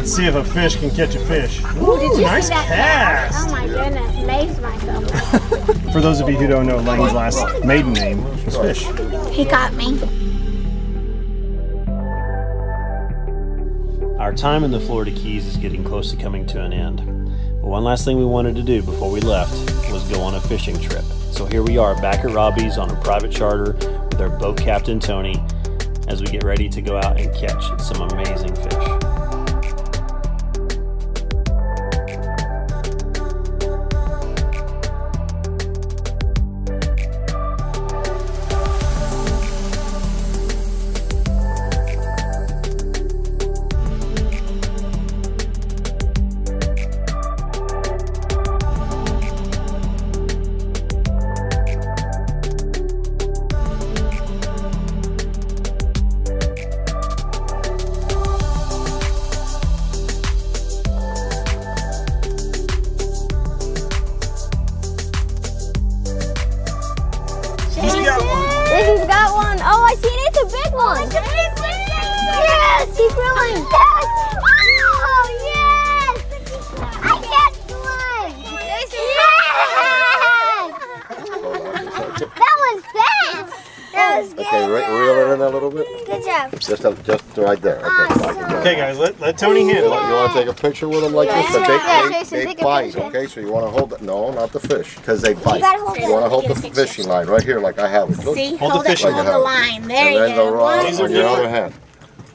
Let's see if a fish can catch a fish. Ooh, did you nice see that cast. Oh my goodness, amazed myself. For those of you who don't know, Laine's last maiden name was Fish. He caught me. Our time in the Florida Keys is getting close to coming to an end. But one last thing we wanted to do before we left was go on a fishing trip. So here we are back at Robbie's on a private charter with our boat captain Tony as we get ready to go out and catch some amazing fish. Bit. Just, up- just right there. Okay, like it. Okay, guys, let, let Tony You handle it. you want to take a picture with them like this? Yeah, they, Chason, they, take they bite, okay? So you want to hold it. No, not the fish, because they bite. gotta hold You it. want to hold the fishing line right here like I have it. Look. See, Hold the hold, it, fishing hold line. the line. There and you then the go. rod These on your other hand.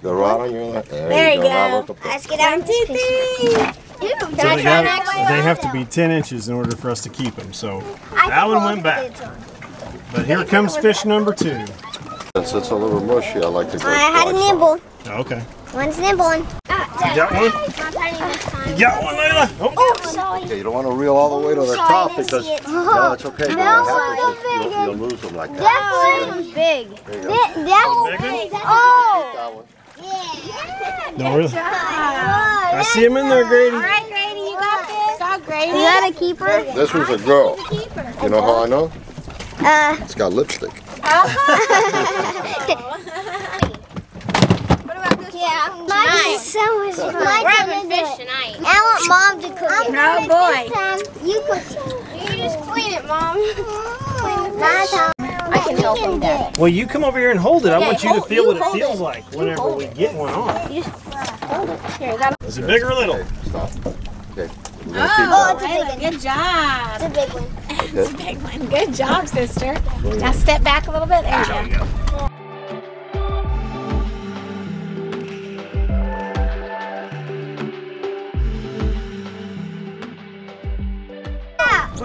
The rod on your other There, There you go. Go. look up there. Let's get out. One, two, three. Can So I they, try have, next? they have to be 10 inches in order for us to keep them. So I that one went back. But here comes fish number two. Since it's a little mushy, I like to go. I had a twice on it. nibble. Okay. One's nibbling. You got one? You got one, Layla? Oh. Oh, sorry. Okay, you don't want to reel all the way to the Sorry, top because see it. no, it's okay. You That don't one's have to. so just- You'll, big. you'll lose them like that. That one's big. There you go. That, that Big one? Oh. That one. Yeah. No, really? I I see him in there, Grady. All right, Grady, you got this. Got Grady. You got a keeper? This was a girl. You know how I know? Uh. It's got lipstick. Yeah. Mine is so much fun. We're having fish tonight. I want mom to cook it. Oh, boy. You cook it. You just clean it, mom. Oh. My time. I can help him, Dad. Well, you come over here and hold it. I want you to feel you what it feels it. like whenever we get one on. You just hold it. Here, that. Is it big or little? Stop. Okay. We're Oh, it's a big one. Good job. It's a big one. It's a big one. Good job, sister. Now step back a little bit. There you go.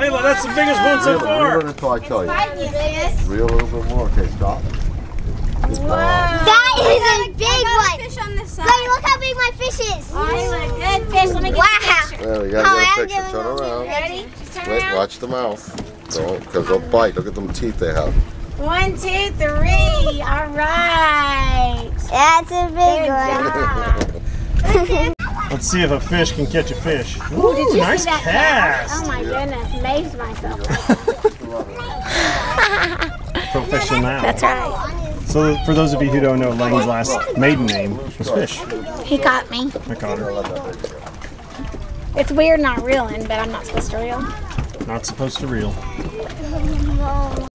Layla, that's the biggest one so Reel it, reel far. it until I tell you. Five. Reel a little bit more. Okay, stop. Good job. That is a big one. Fish on this side. Look, look how big my fish is. Oh, you good fish. Let me get Wow. a picture. There, you Oh, gotta get a picture. Turn around. Ready? Just turn Wait, around. watch the mouth. Don't, because they'll bite. Look at them teeth they have. One, two, three. All right. That's a big Good one. job. Let's see if a fish can catch a fish. Ooh, Did you nice see that? cast. Oh my goodness, amazed myself. Professional. That's right. So for those of you who don't know, Laine's last maiden name was Fish. He caught me. I caught her. It's weird not reeling, but I'm not supposed to reel. Not supposed to reel.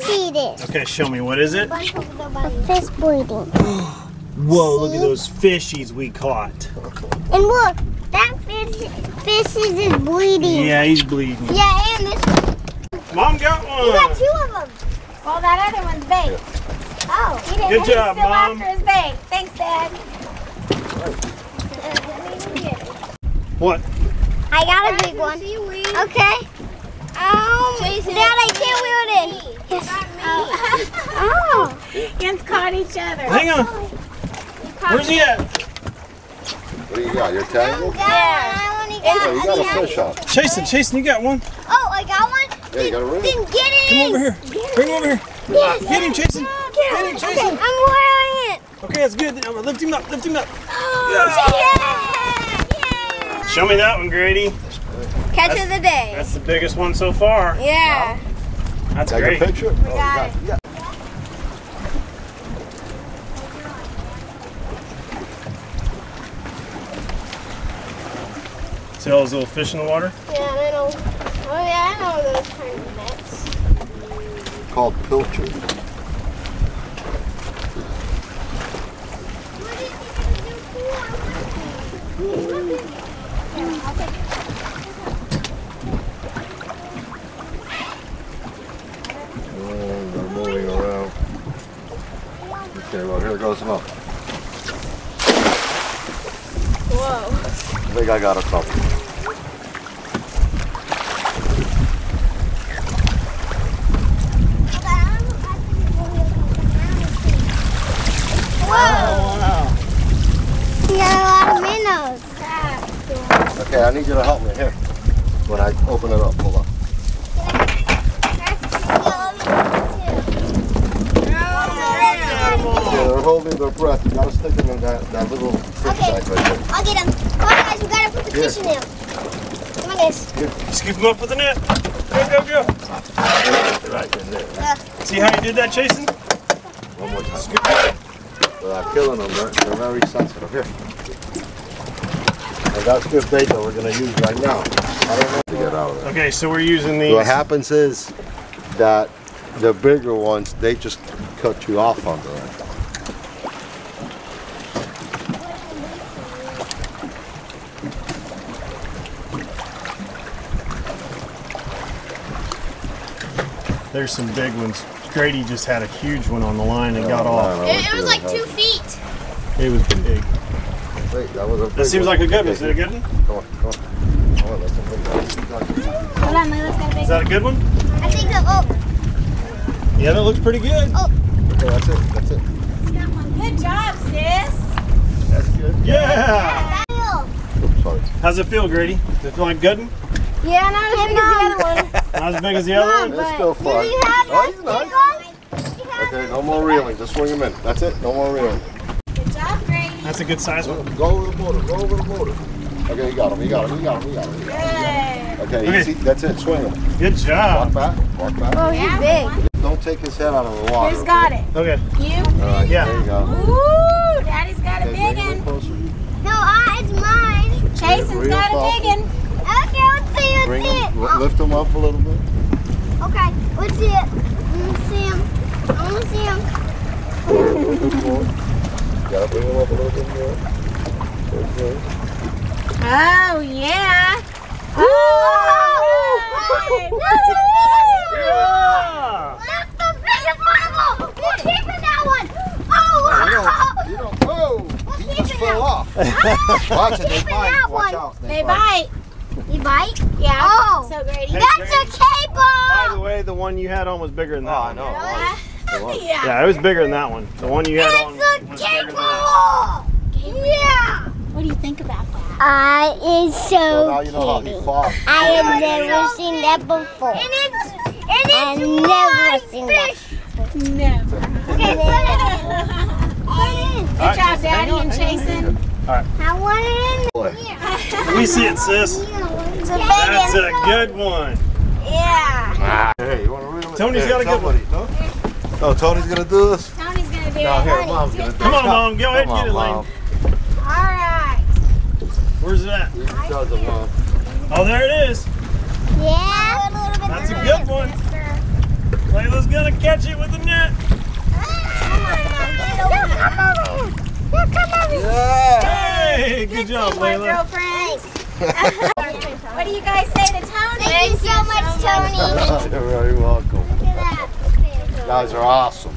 See this. Okay, show me. What is it? A fish bleeding. Whoa, look at those fishies we caught. And look, that fish, fish is bleeding. Yeah, he's bleeding. Yeah, and this. Mom got one. You got two of them. Well, that other one's bait. Oh. Good he's job, still Mom. after his bait. Thanks, Dad. What? I got a big one. Okay. Um, Dad, I can't wheel it in. Yes. Oh. Hands caught each other. Hang on. Where's he at? What do you got? Your tangle? Yeah. I only Oh, you got got a fish on. Chason, Chason, you got one. Oh, I got one? Yeah, you got a ring. Then get it Come over here. Bring him over here. Yes. Get him, Chason. Get Get him. him, Okay, I'm wearing it. Okay, that's good. I'm gonna lift him up. Lift him up. Oh, yeah. Show me that one, Grady. Catch of the day. That's the biggest one so far. Yeah. That's Take great. a picture? Oh, you got it. Yeah. See all those little fish in the water? Yeah, I know. Oh yeah, I know those kind of nets. Called pilchard. Oh, they're moving around. Okay, well here goes another. Whoa. I think I got a couple. Whoa! You got a lot of minnows. Okay, I need you to help me here. When I open it up, hold on. Okay, they're holding their breath. You gotta stick them in that, that little fish Okay. tank right there. I'll get them. Come on, guys, we gotta put the Here. fish in there. Come on, guys. Scoop them up with the net. Go, go, go. Right in there. Uh, See how you did that, Chason? One more time. Without killing them, they're, they're very sensitive. Here. And that's good bait that we're gonna use right now. I don't know to get out of there. Okay, so we're using these. What happens is that the bigger ones, they just cut you off under it. There's some big ones. Grady just had a huge one on the line and got off. It, it was like two feet. It was big. Wait, that was a big That seems one. like a good one. Is it a good one? Come on, come on. Come on, that's a one. Hold on, Layla's got a big Is that a good one? I think so. Oh, Yeah, that looks pretty good. Oh. Okay, that's it, that's it. Got one. Good job, sis. That's good. Yeah. Daniel. Oops, sorry. How's it feel, Grady? Does it feel like good? one? Yeah, not as big as the other one. Not as big as the other one? It's still fun. Do you have Oh, he's nice. ones? Do you have Okay, no more reeling. Just swing him in. That's it. No more reeling. Good job, Grady. That's a good size one. Go over the motor. Go over the motor. Okay, you got him. You got him. You got him. You got him. Good. Okay, Okay. easy. That's it. Swing him. Good Walk job. back. Walk back. Oh, he's big. Don't take his head out of the water. Who's got it? Okay. You? All right, Yeah. There you go. Ooh, Daddy's got a big bring him one. closer. No, uh, it's mine. Chason's Real got a big one. Okay, let's see, let's Bring see him. li- Oh, Lift him up a little bit. okay, let's see it. Let's see him. I want to see him. A little bit. Gotta bring him up a little bit more. Okay. Oh, yeah. Yeah. That's the biggest one of all. We're keeping that one. Oh, You wow. don't, you don't, oh, he just keeping fell that off. Watch it, they keeping bite. that Watch one. out. They bite. You bite? Yeah. Oh. So, Grady. Hey, That's Grady. a By the way, the one you had on was bigger than that. Oh, I know. It was. yeah. Yeah, it was bigger than that one. The one you had on It's was a bigger than that. Yeah. What do you think about that? I is So so now you know how he fought. I have never seen that before. And it's, and it's I've never seen that. Never. Okay, Good All right, job, Chason, hang Daddy on, and hang on, Chason. I want it in Boy. here. We see it, sis. It's a big That's a good one. Yeah. Ah. Hey, you want to reel it? Tony's Hey, got a good one. somebody, huh? Oh, Tony's gonna do this? Tony's gonna do No, it. here, mom's gonna do Come on, Mom. Go ahead and get it, on, Laine. All right. Where's it at? He does it, Mom. Oh, there it is. Yeah. A That's a good one. Layla's gonna catch it with the net. Ah, come over here. Yeah! Hey, good job, Teamwork, Layla. girlfriends. what do you guys say to Tony? Thank you so much, Tony. You're very welcome. Look at that. You guys are awesome.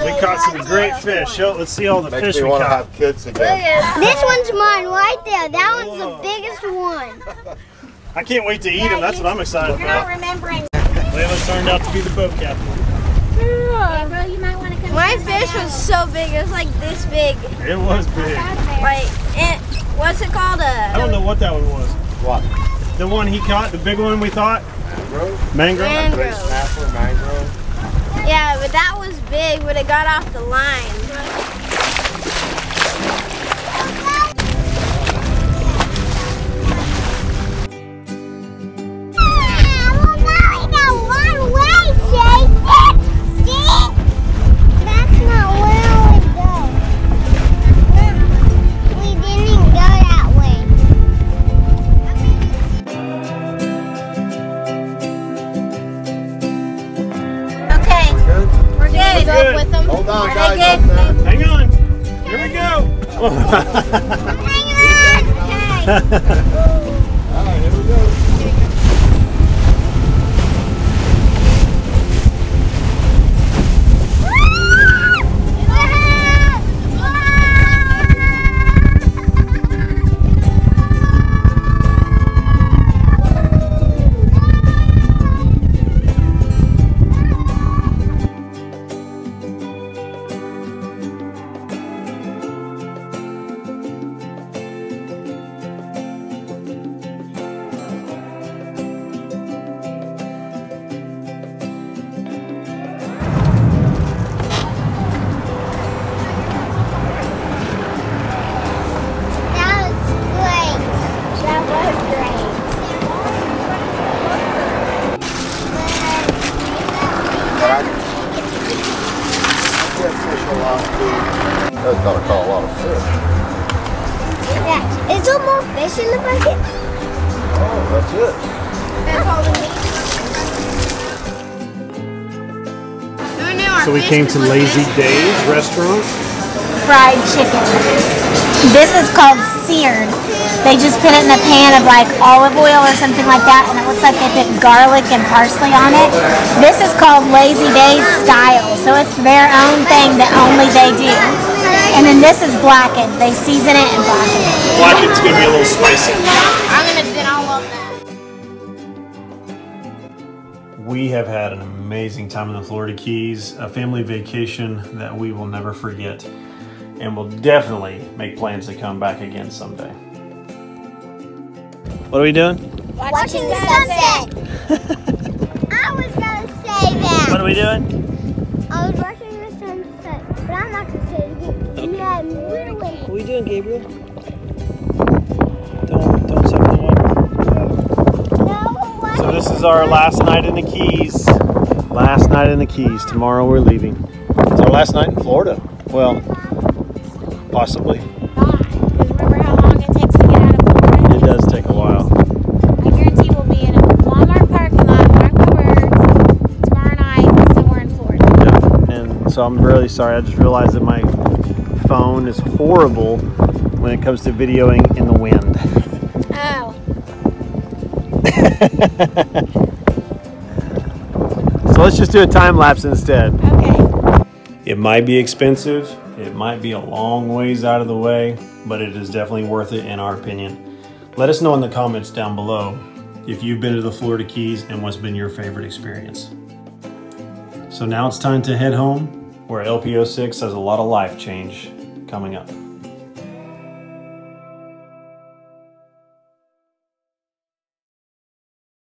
Thank you. We caught some great fish. Show, let's see all the Makes fish we caught. have kids again. This one's mine right there. That one's the biggest one. I can't wait to eat them. That's what I'm excited You're not about. remembering. Layla turned out to be the boat captain. Gabriel, you might want to come. My fish was so big. It was like this big. It was big. Like, it, what's it called? Uh, I A don't know what that one was. What? The one he caught, the big one we thought? Mangrove? Mangrove? Man- Gray snapper, mangrove. Yeah, but that was big. But it got off the line. Go. Hang on. Okay. Is there more fish in the bucket? Oh, that's it. That's all the meat. Who knew our So we came to Lazy Days restaurant. Fried chicken. This is called seared. They just put it in a pan of like olive oil or something like that, and it looks like they put garlic and parsley on it. This is called Lazy Days style, so it's their own thing that only they do. And then this is blackened. They season it and blacken it. Blackened's gonna be a little spicy. I'm gonna then all love that. We have had an amazing time in the Florida Keys, a family vacation that we will never forget, and we'll definitely make plans to come back again someday. What are we doing? Watching the sunset. I was gonna say that. What are we doing? Again. Yeah, I'm What are we doing, Gabriel? Don't don't step in the water. No, what? So this is our last night in the Keys. Last night in the Keys. Tomorrow we're leaving. It's our last night in Florida. Well, possibly. Remember how long it takes to get out of Florida? It does take a while. I guarantee we'll be in a Walmart parking lot, mark my words, tomorrow night, somewhere in Florida. Yeah. And so I'm really sorry. I just realized that my phone is horrible when it comes to videoing in the wind. Oh. So let's just do a time lapse instead. Okay. It might be expensive, it might be a long ways out of the way, but it is definitely worth it in our opinion. Let us know in the comments down below if you've been to the Florida Keys and what's been your favorite experience. So now it's time to head home where LPO6 has a lot of life change coming up.